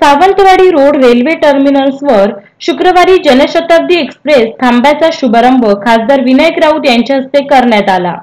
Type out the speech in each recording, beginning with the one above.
Sawantwadi road railway टर्मिनल्सवर शुक्रवारी Janshatabdi express थांब्याचा शुभारंभ खासदार विनायक राऊत यांच्या हस्ते करण्यात आला.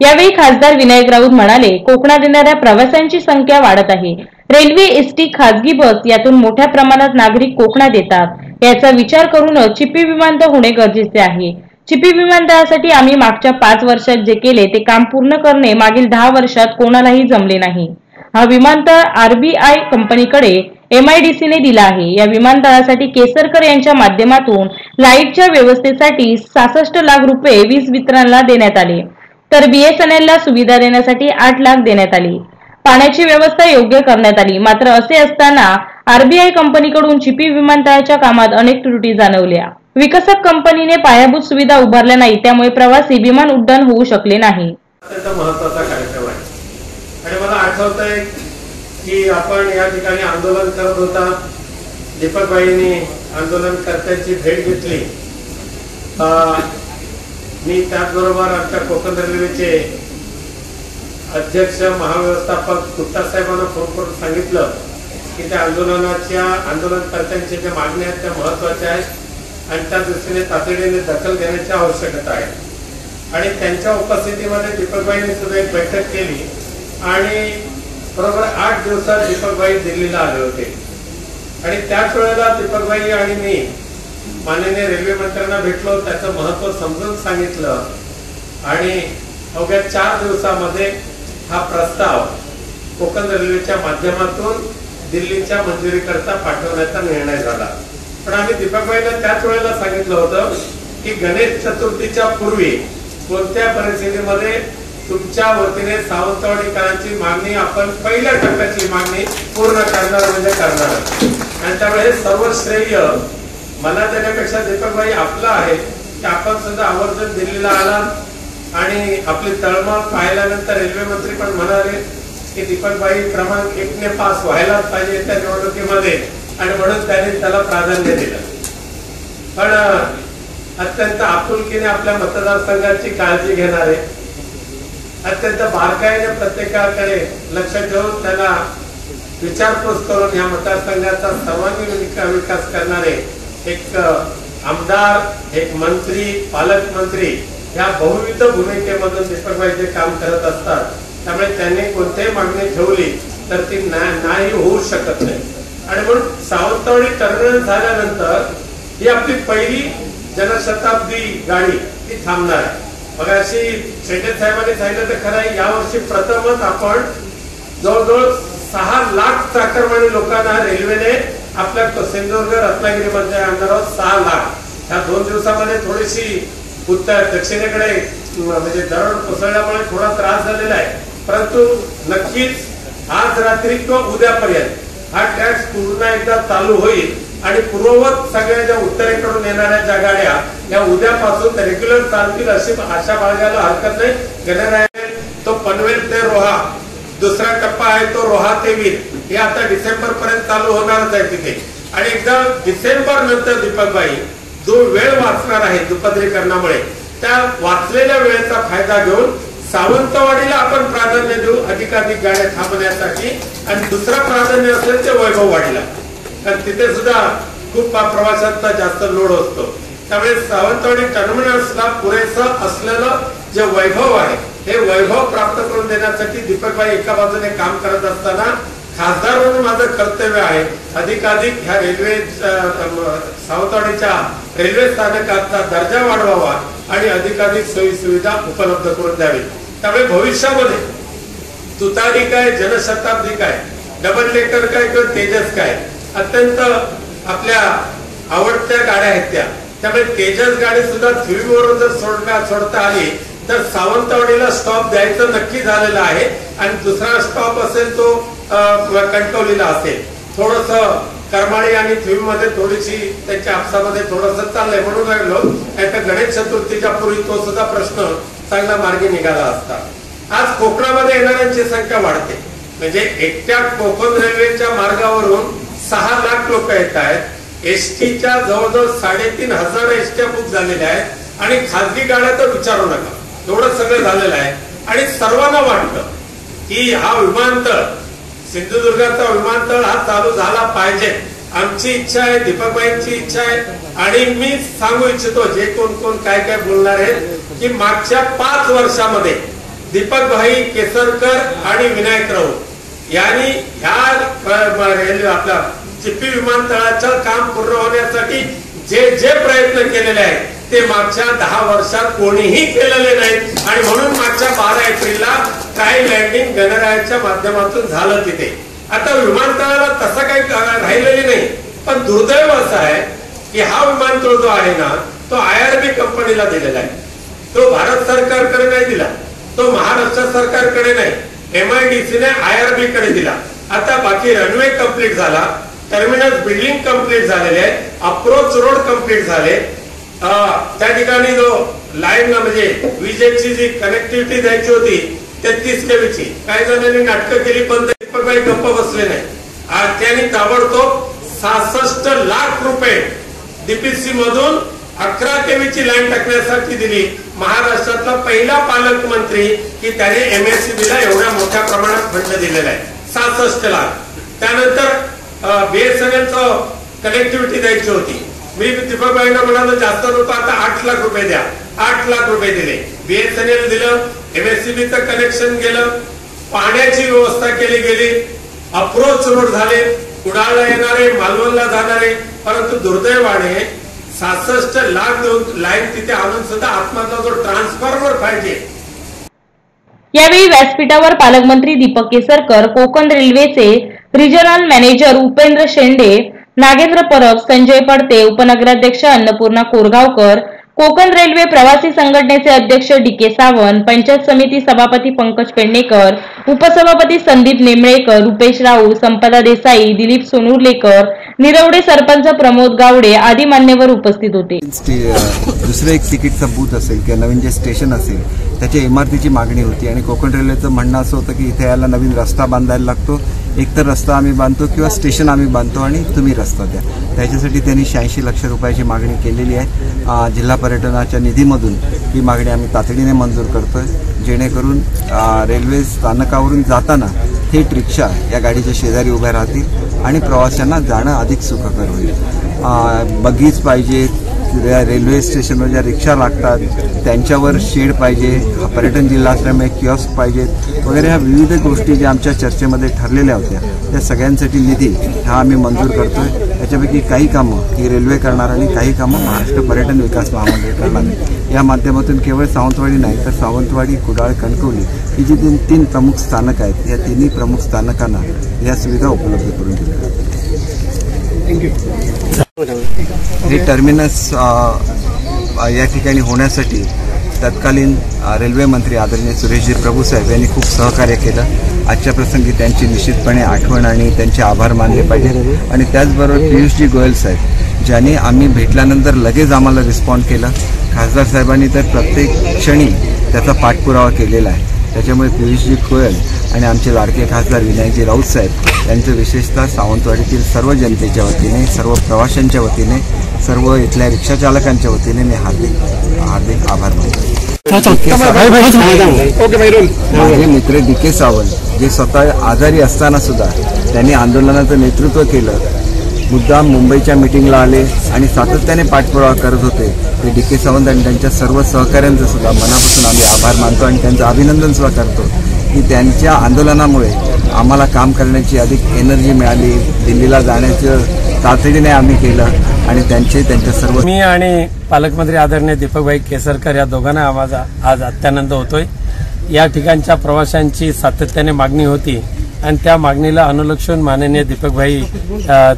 यावेळी खासदार विनायक राऊत म्हणाले कोकणात येणाऱ्या प्रवाशांची संख्या वाढत आहे. रेल्वे एसटी खासगी बस यातून मोठ्या प्रमाणात नागरिक कोकणात येतात. याचा विचार करूनच चिपी विमानतळ होणे गरजेचे आहे. चिपी विमानतळासाठी आम्ही मागच्या पाच वर्षात जे केले ते काम पूर्ण करणे मागील दहा वर्षात कोणालाही जमले नाही. हा विमानतळ आरबीआय कंपनीकडे एमआयडीसीने दिला आहे. या विमानतळासाठी केसरकर यांच्या माध्यमातून लाईटच्या व्यवस्थेसाठी सहासष्ट लाख रुपये वीज वितरणला देण्यात आले. तर बीएसएनएल ला सुविधा देण्यासाठी आठ लाख देण्यात आली. पाण्याची व्यवस्था योग्य करण्यात आली. मात्र असे असताना आरबीआय कंपनीकडून चिपी विमानतळाच्या कामात अनेक त्रुटी जाणवल्या. विकसक कंपनीने पायाभूत सुविधा उभारल्या नाही त्यामुळे प्रवासी विमान उड्डाण होऊ शकले नाही अत्यंत महत्त्वाचा कार्यक्रम आहे आणि मला आठवत आहे की आपण या ठिकाणी आंदोलन करत होता. दीपकबाईंनी आंदोलनकर्त्यांची भेट घेतली. अं, मी त्याचबरोबर आमच्या कोकण रेल्वेचे अध्यक्ष महाव्यवस्थापक गुप्ता साहेबांना फोन करून सांगितलं की त्या आंदोलनाच्या आंदोलनकर्त्यांच्या ज्या मागण्या आहेत त्या महत्त्वाच्या आहेत आणि त्या दृष्टीने तातडीने दखल घेण्याची आवश्यकता आहे. आणि त्यांच्या उपस्थितीमध्ये दीपकबाईंनी सुद्धा एक बैठक केली. आणि बरोबर आठ दिवसात दीपकबाई दिल्लीला आले होते. आणि त्याच वेळेला दीपकबाई आणि मी माननीय रेल्वे मंत्र्यांना भेटलो त्याचं महत्त्व समजून सांगितलं. आणि अवघ्या चार दिवसामध्ये हा प्रस्ताव कोकण रेल्वेच्या माध्यमातून दिल्लीच्या मंजुरीकरता पाठवण्याचा निर्णय झाला. पण आम्ही दीपकबाईला त्याच वेळेला सांगितलं होतं की गणेश चतुर्थीच्या पूर्वी कोणत्या परिस्थितीमध्ये तुमच्या वतीने सावंतवाडीकरांची मागणी आपण पहिल्या टप्प्याची मागणी पूर्ण करणार म्हणजे करणार. आणि त्यामुळे हे सर्व श्रेय मला त्याच्यापेक्षा दीपकभाई आपलं आहे की आपण सुद्धा आवर्जून दिल्लीला आला आणि आपली तळमळ पाहिल्यानंतर रेल्वे मंत्री पण म्हणाले की दीपकबाई क्रमांक एक ने पास व्हायलाच पाहिजे त्या निवडणुकीमध्ये. आणि म्हणून त्यांनी त्याला प्राधान्य दिलं. पण अत्यंत आपुलकीने आपल्या मतदारसंघाची काळजी घेणारे अत्यंत बारकाईने प्रत्येकाकडे लक्ष ठेवून त्याला विचारपूस करून या मतदारसंघाचा सर्वांगीण विकास करणारे एक आमदार एक मंत्री पालकमंत्री या बहुविध भूमिकेमधून दीपकबाई जे काम करत असतात त्यामुळे त्यांनी कोणतीही मागणी ठेवली तर ती ना- नाही होऊ शकत नाही. आणि म्हणून सावंतवाडी टर्मिनल झाल्यानंतर ही आपली पहिली जनशताब्दी गाडी ती थांबणार आहे. मग अशी शेटे साहेबांनी सांगितलं तर खरं आहे यावर्षी प्रथमच आपण जवळजवळ सहा लाख चाकरमानी लोकांना रेल्वेने आपल्या सिंधुदुर्ग रत्नागिरीमध्ये आणणार आहोत सहा लाख. ह्या दोन दिवसामध्ये थोडीशी उत्तर दक्षिणेकडे म्हणजे दरड कोसळल्यामुळे थोडा त्रास झालेला आहे. परंतु नक्कीच आज रात्री किंवा उद्यापर्यंत हा टॅक्स पुन्हा एकदा चालू होईल. आणि पूर्ववत सगळ्या ज्या उत्तरेकडून येणाऱ्या ज्या गाड्या या उद्यापासून रेग्युलर चालतील अशी आशा बाळगायला हरकत नाही. गणराय तो पनवेल ते रोहा दुसरा टप्पा आहे तो रोहा ते वीर. हे आता डिसेंबर पर्यंत चालू होणारच आहे तिथे. आणि एकदा डिसेंबर नंतर दीपकबाई जो वेळ वाचणार आहे दुपदरीकरणामुळे त्या वाचलेल्या वेळेचा फायदा घेऊन सावंतवाडीला आपण प्राधान्य देऊ अधिकाधिक गाड्या थांबण्यासाठी. आणि दुसरा प्राधान्य असेल ते वैभववाडीला. कारण तिथे सुद्धा खूप प्रवाशांचा जास्त लोड असतो. त्यामुळे सावंतवाडी टर्मिनल्सला पुरेसं असलेलं जे वैभव आहे हे वैभव प्राप्त करून देण्यासाठी दीपकबाई एका बाजूने काम करत असताना खासदार म्हणून माझं कर्तव्य आहे. अधिकाधिक ह्या रेल्वे सावंतवाडीच्या रेल्वे स्थानकाचा दर्जा वाढवावा आणि अधिकाधिक सोयी सुविधा उपलब्ध करून द्यावी. त्यामुळे भविष्यामध्ये तुतारी काय जनशताब्दी काय डबल डेकर काय किंवा तेजस काय अत्यंत आपल्या आवडत्या गाड्या आहेत त्या. त्यामुळे तेजस गाडी सुद्धा वरून जर सोडण्या सोडता आली तर सावंतवाडीला स्टॉप द्यायचं नक्की झालेलं आहे. आणि दुसरा स्टॉप असेल तो अं, असेल. थोडस करमाळी आणि थ्री मध्ये थोडीशी त्यांच्या आपसामध्ये थोडस चाललंय म्हणून लागलो गणेश चतुर्थीच्या पूर्वी तो सुद्धा प्रश्न चांगला मार्गी निघाला असता. आज कोकणामध्ये येणाऱ्यांची संख्या वाढते. म्हणजे एकट्या कोकण रेल्वेच्या मार्गावरून सहा लाख लोक येत आहेत. एसटीच्या जवळजवळ साडेतीन हजार एसट्या बुक झालेल्या आहेत. आणि खाजगी गाड्या तर विचारू नका. एवढं सगळं झालेलं आहे. आणि सर्वांना वाटतं की हा विमानतळ सिंधुदुर्गाचा विमानतळ हा चालू झाला पाहिजे. आमची इच्छा आहे दीपकबाईंची इच्छा आहे. आणि मी सांगू इच्छितो जे कोण कोण काय काय बोलणार आहेत की मागच्या पाच वर्षामध्ये दीपकभाई केसरकर आणि विनायक राऊत यांनी ह्या रेल्वे आपल्या चिपी विमानतळाचं काम पूर्ण होण्यासाठी जे जे प्रयत्न केलेले आहेत ते मागच्या दहा वर्षात कोणीही केलेले नाहीत. आणि म्हणून मागच्या बारा एप्रिलला ट्राय लँडिंग गणरायाच्या माध्यमातून झालं तिथे. आता विमानतळाला तसं काही राहिलेली नाही. पण दुर्दैव असं आहे की हा विमानतळ जो आहे ना तो आय आर बी कंपनीला दिलेला आहे. तो भारत सरकारकडे नाही दिला. तो महाराष्ट्र सरकारकडे नाही. एमआयडीसीने आय आर बी कडे दिला. आता बाकी रनवे कंप्लीट झाला. टर्मिनल बिल्डिंग कंप्लीट झालेले आहे. अप्रोच रोड कंप्लीट झाले. त्या ठिकाणी जो लाईन म्हणजे विजेची जी कनेक्टिव्हिटी द्यायची होती तेहतीस केवीची. काही जणांनी नाटकं केली पण काही गप्प बसले नाही. आज त्यांनी ताबडतोब सहासष्ट लाख रुपये डीपीसी मधून अकरा केवीची लाईन टाकण्यासाठी दिली. महाराष्ट्रातला पहिला पालकमंत्री की त्याने एमएससीबी ला एवढ्या मोठ्या प्रमाणात फंड दिलेला आहे. सहासष्ट लाख. त्यानंतर बीएसएनएलचं कनेक्टिव्हिटी द्यायची होती. मी दीपकबाईंना म्हणालो जास्त नको आता आठ लाख रुपये द्या. आठ लाख रुपये दिले. बीएसएनएल दिलं एमएससीबीचं कनेक्शन गेलं पाण्याची व्यवस्था केली गेली. अप्रोच रोड झाले. कुडाळला येणारे मालवणला जाणारे परंतु दुर्दैवाने सहासष्ट लाख देऊन लाईन तिथे आणून सुद्धा आत्माचा जो ट्रान्सफॉर्मर पाहिजे. यावेळी व्यासपीठावर पालकमंत्री दीपक केसरकर कोकण रेल्वेचे रिजनल मॅनेजर उपेंद्र शेंडे नागेंद्र परब संजय पडते उपनगराध्यक्ष अन्नपूर्णा कोरगावकर कोकण रेल्वे प्रवासी संघटनेचे अध्यक्ष डी के सावंत पंचायत समिती सभापती पंकज पेडणेकर उपसभापती संदीप नेमळेकर रुपेश राऊत संपदा देसाई दिलीप सोनुर्लेकर निरवडे सरपंच प्रमोद गावडे आदी मान्यवर उपस्थित होते. दुसरं एक तिकीटचं बूथ असेल किंवा नवीन जे स्टेशन असेल त्याच्या इमारतीची मागणी होती. आणि कोकण रेल्वेचं म्हणणं असं होतं की इथे याला नवीन रस्ता बांधायला लागतो. एकतर रस्ता आम्ही बांधतो किंवा स्टेशन आम्ही बांधतो आणि तुम्ही रस्ता द्या. त्याच्यासाठी त्यांनी शहाऐंशी लक्ष रुपयाची मागणी केलेली आहे. जिल्हा पर्यटनाच्या निधीमधून ही मागणी आम्ही तातडीने मंजूर करतोय. जेणेकरून रेल्वे स्थानकावरून जाताना थेट रिक्षा या गाडीच्या शेजारी उभ्या राहतील आणि प्रवाशांना जाणं अधिक सुखकर होईल. बगीज पाहिजेत रेल्वे स्टेशनवर ज्या रिक्षा लागतात त्यांच्यावर शेड पाहिजे पर्यटन जिल्हा असल्यामुळे किऑस्क पाहिजेत वगैरे ह्या विविध गोष्टी ज्या आमच्या चर्चेमध्ये ठरलेल्या होत्या. त्या सगळ्यांसाठी निधी हा आम्ही मंजूर करतो आहे त्याच्यापैकी काही कामं ही रेल्वे करणार आणि काही कामं महाराष्ट्र पर्यटन विकास महामंडळ करणार या माध्यमातून केवळ सावंतवाडी नाही तर सावंतवाडी कुडाळ कणकवली ही जी तीन तीन प्रमुख स्थानक आहेत या तिन्ही प्रमुख स्थानकांना या सुविधा उपलब्ध करून दिल्या. हे टर्मिनस या ठिकाणी होण्यासाठी तत्कालीन रेल्वे मंत्री आदरणीय सुरेशजी प्रभूसाहेब यांनी खूप सहकार्य केलं. आजच्या प्रसंगी त्यांची निश्चितपणे आठवण आणि त्यांचे आभार मानले पाहिजे आणि त्याचबरोबर पियुषजी गोयल साहेब ज्यांनी आम्ही भेटल्यानंतर लगेच आम्हाला रिस्पॉन्ड केलं. खासदार साहेबांनी तर प्रत्येक क्षणी त्याचा पाठपुरावा केलेला आहे. त्याच्यामुळे पियुषजी गोयल आणि आमचे लाडके खासदार विनायकजी राऊत साहेब यांचं विशेषतः सावंतवाडीतील सर्व जनतेच्या वतीने सर्व प्रवाशांच्या वतीने सर्व इथल्या रिक्षा चालकांच्या वतीने मी हार्दिक हार्दिक आभार मानतो. माझे मित्र डी के सावंत जे स्वतः आजारी असताना सुद्धा त्यांनी आंदोलनाचं नेतृत्व केलं. मुद्दाम मुंबईच्या मिटिंगला आले आणि सातत्याने पाठपुरावा करत होते. ते डी के सावंत आणि त्यांच्या सर्व सहकाऱ्यांचं सुद्धा मनापासून आम्ही आभार मानतो आणि त्यांचं अभिनंदन सुद्धा करतो की त्यांच्या आंदोलनामुळे आम्हाला काम करण्याची अधिक एनर्जी मिळाली दिल्लीला जाण्याचं तातडीने आम्ही केलं आणि त्यांचे त्यांच्या सर्व मी आणि पालकमंत्री आदरणीय दीपकभाई केसरकर या दोघांना आवाज आज अत्यानंद होतोय. या ठिकाणच्या प्रवाशांची सातत्याने मागणी होती. आणि त्या मागणीला अनुलक्षून माननीय दीपकभाई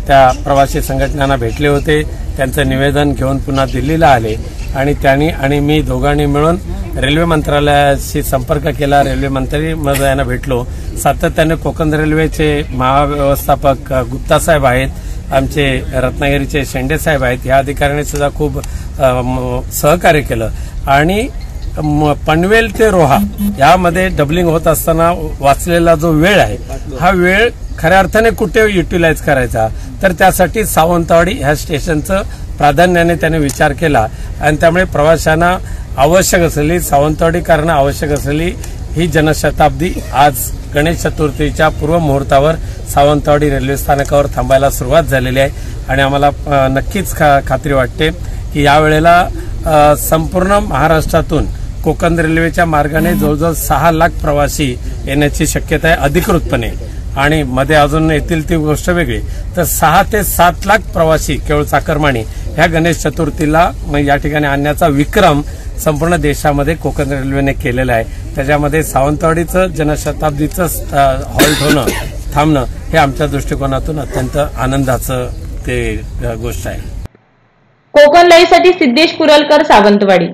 त्या प्रवासी संघटनांना भेटले होते. त्यांचं निवेदन घेऊन पुन्हा दिल्लीला आले. आणि त्यांनी आणि मी दोघांनी मिळून रेल्वे मंत्रालयाशी संपर्क केला. रेल्वे मंत्री महोदयांना भेटलो. सातत्याने कोकण रेल्वेचे महाव्यवस्थापक गुप्ता साहेब आहेत. आमचे रत्नागिरीचे शेंडे साहेब आहेत. या अधिकाऱ्यांनी सुद्धा खूप सहकार्य केलं. आणि पनवेल ते रोहा यामध्ये डबलिंग होत असताना वाचलेला जो वेळ आहे हा वेळ खऱ्या अर्थाने कुठे युटिलाइज करायचा? तर त्यासाठी सावंतवाडी ह्या स्टेशनचं प्राधान्याने त्याने विचार केला. आणि त्यामुळे प्रवाशांना आवश्यक असलेली सावंतवाडी करणं आवश्यक असलेली ही जनशताब्दी आज गणेश चतुर्थीच्या पूर्व मुहूर्तावर सावंतवाडी रेल्वे स्थानकावर थांबायला सुरुवात झालेली आहे. आणि आम्हाला नक्कीच खा- खात्री वाटते की यावेळेला संपूर्ण महाराष्ट्रातून कोकण रेल्वेच्या मार्गाने जवळजवळ सहा लाख प्रवासी येण्याची शक्यता आहे अधिकृतपणे. आणि मध्ये अजून येतील ती गोष्ट वेगळी. तर सहा ते सात लाख प्रवासी केवळ चाकरमाणी ह्या गणेश चतुर्थीला या ठिकाणी आणण्याचा विक्रम संपूर्ण देशामध्ये कोकण रेल्वेने केलेला आहे. त्याच्यामध्ये सावंतवाडीचं जनशताब्दीचं हॉल्ट होणं थांबणं हे आमच्या दृष्टिकोनातून अत्यंत आनंदाचं ते गोष्ट आहे. कोकण लईसाठी सिद्धेश कुरलकर सावंतवाडी.